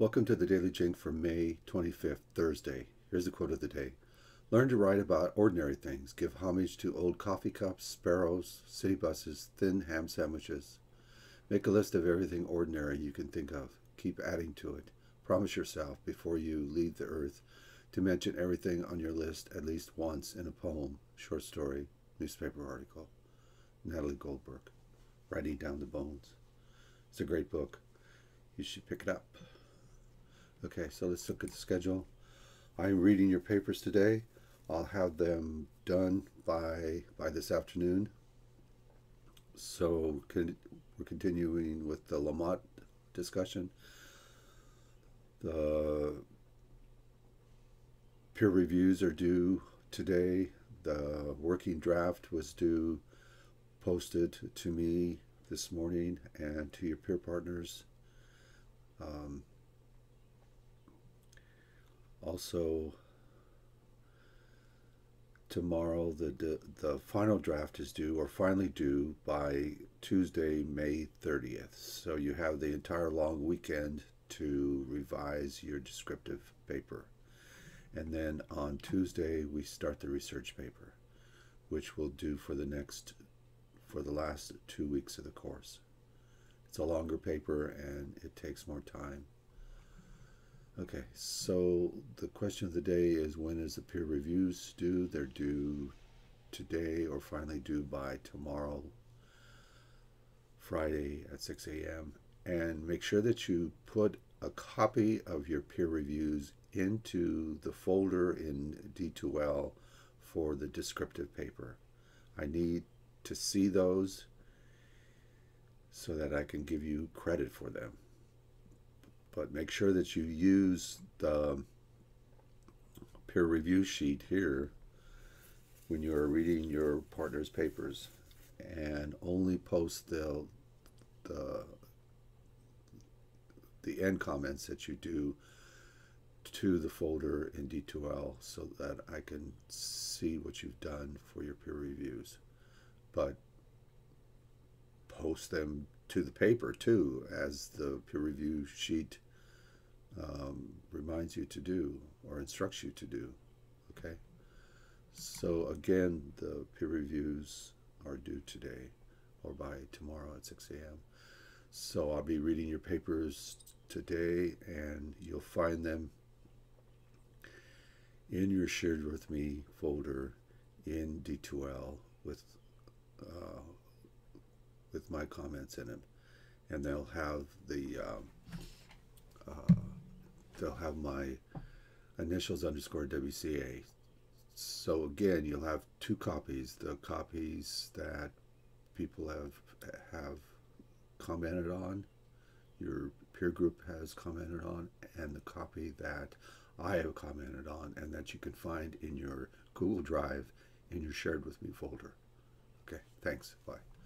Welcome to the Daily Jink for May 25th, Thursday. Here's the quote of the day. Learn to write about ordinary things. Give homage to old coffee cups, sparrows, city buses, thin ham sandwiches. Make a list of everything ordinary you can think of. Keep adding to it. Promise yourself before you leave the earth to mention everything on your list at least once in a poem, short story, newspaper article. Natalie Goldberg, Writing Down the Bones. It's a great book. You should pick it up. Okay, so let's look at the schedule. I'm reading your papers today. I'll have them done by by this afternoon. So can, we're continuing with the Lamott discussion. The peer reviews are due today. The working draft was due posted to me this morning and to your peer partners. Um, also tomorrow the, the, final draft is due or finally due by Tuesday May 30th so you have the entire long weekend to revise your descriptive paper. And then on Tuesday we start the research paper which we'll do for the next for the last two weeks of the course. It's a longer paper and it takes more time Okay, so the question of the day is when is the peer reviews due? They're due today or finally due by tomorrow, Friday at 6 a.m. And make sure that you put a copy of your peer reviews into the folder in D2L for the descriptive paper. I need to see those so that I can give you credit for them but make sure that you use the peer review sheet here when you are reading your partner's papers and only post the the the end comments that you do to the folder in D2L so that I can see what you've done for your peer reviews. But post them to the paper too as the peer review sheet um, reminds you to do or instructs you to do. Okay? So again, the peer reviews are due today or by tomorrow at 6 a.m. So I'll be reading your papers today and you'll find them in your shared with me folder in D2L with uh, with my comments in it and they'll have the um, they'll have my initials underscore WCA. So again, you'll have two copies: the copies that people have have commented on, your peer group has commented on, and the copy that I have commented on, and that you can find in your Google Drive in your shared with me folder. Okay, thanks. Bye.